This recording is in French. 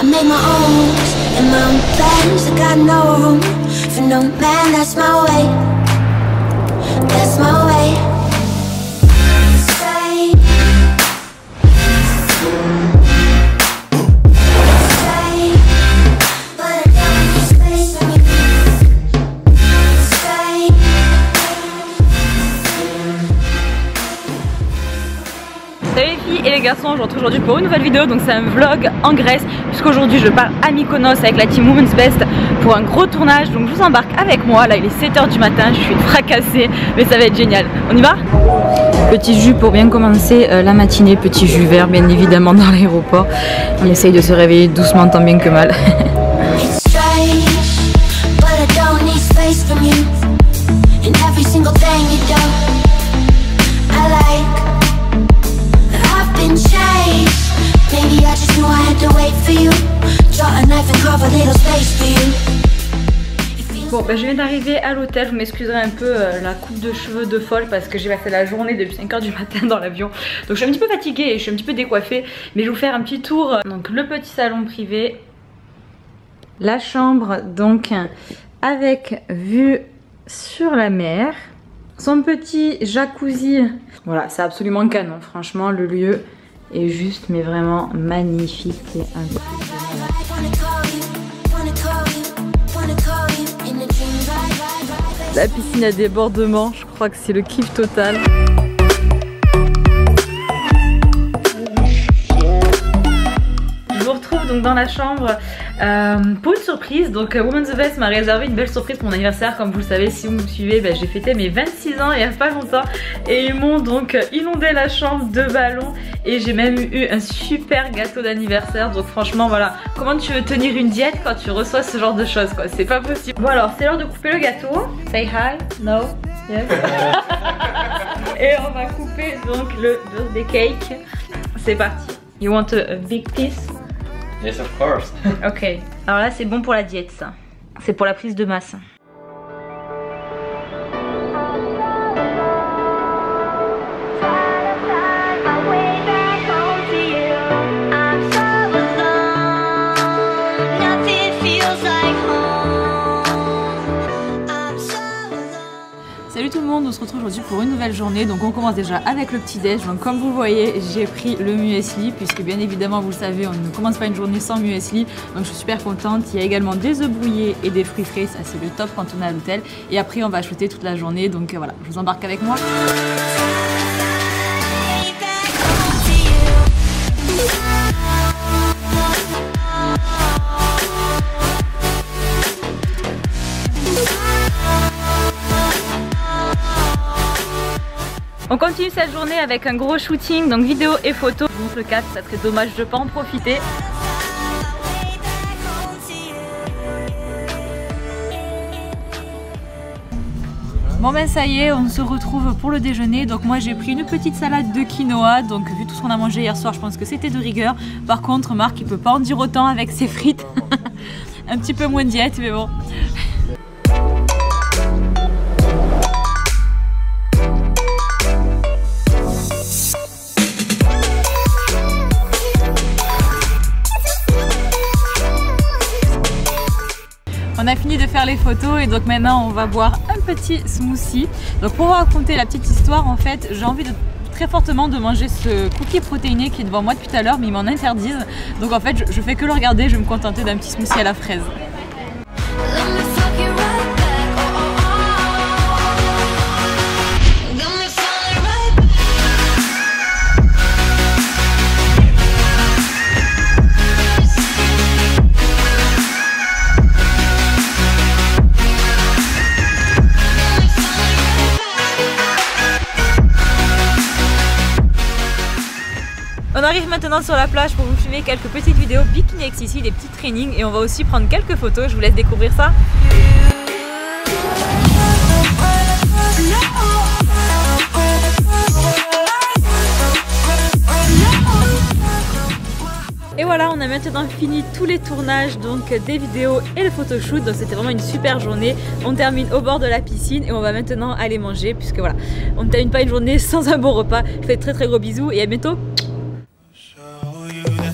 I make my own and my own plans. I got no room for no man. That's my way. That's my way. Les garçons, je vous retrouve aujourd'hui pour une nouvelle vidéo donc c'est un vlog en Grèce puisqu'aujourd'hui je pars à Mykonos avec la team Women's Best pour un gros tournage donc je vous embarque avec moi. Là il est 7h du matin, je suis fracassée mais ça va être génial, on y va? Petit jus pour bien commencer euh, la matinée, petit jus vert bien évidemment dans l'aéroport. On essaye de se réveiller doucement tant bien que mal Bon, je viens d'arriver à l'hôtel, vous m'excuserez un peu euh, la coupe de cheveux de folle parce que j'ai passé la journée depuis 5h du matin dans l'avion. Donc je suis un petit peu fatiguée et je suis un petit peu décoiffée, mais je vais vous faire un petit tour. Donc le petit salon privé, la chambre donc avec vue sur la mer, son petit jacuzzi. Voilà, c'est absolument canon, franchement le lieu est juste mais vraiment magnifique et incroyable. La piscine à débordement, je crois que c'est le kiff total. Donc dans la chambre euh, pour une surprise. Donc euh, Women's the Best m'a réservé une belle surprise pour mon anniversaire. Comme vous le savez, si vous me suivez, ben, j'ai fêté mes 26 ans il y a pas longtemps. Et ils m'ont donc inondé la chambre de ballons. Et j'ai même eu un super gâteau d'anniversaire. Donc franchement voilà, comment tu veux tenir une diète quand tu reçois ce genre de choses quoi? C'est pas possible. Bon alors c'est l'heure de couper le gâteau. Say hi, no, yes. Et on va couper donc le birthday cake. C'est parti. You want a, a big piece? Yes, of course. Ok. Alors là, c'est bon pour la diète, ça. C'est pour la prise de masse. Tout le monde, on se retrouve aujourd'hui pour une nouvelle journée. Donc on commence déjà avec le petit déj. Donc comme vous voyez, j'ai pris le muesli puisque bien évidemment vous le savez, on ne commence pas une journée sans muesli. Donc je suis super contente. Il y a également des œufs brouillés et des fruits frais, ça c'est le top quand on est à l'hôtel. Et après on va shooter toute la journée. Donc voilà, je vous embarque avec moi. On continue cette journée avec un gros shooting, donc vidéo et photo. Montre le cadre, ça serait dommage de pas en profiter. Bon ben ça y est, on se retrouve pour le déjeuner. Donc moi j'ai pris une petite salade de quinoa. Donc vu tout ce qu'on a mangé hier soir, je pense que c'était de rigueur. Par contre, Marc il peut pas en dire autant avec ses frites. Un petit peu moins de diète, mais bon. A fini de faire les photos et donc maintenant on va boire un petit smoothie. Donc pour vous raconter la petite histoire, en fait, j'ai envie de très fortement de manger ce cookie protéiné qui est devant moi depuis tout à l'heure, mais ils m'en interdisent. Donc en fait, je, je fais que le regarder, je vais me contenter d'un petit smoothie à la fraise. Sur la plage pour vous filmer quelques petites vidéos X ici, des petits trainings et on va aussi prendre quelques photos. Je vous laisse découvrir ça. Et voilà, on a maintenant fini tous les tournages, donc des vidéos et le photoshoot. Donc c'était vraiment une super journée. On termine au bord de la piscine et on va maintenant aller manger puisque voilà, on ne termine pas une journée sans un bon repas. Je vous fais très très gros bisous et à bientôt you.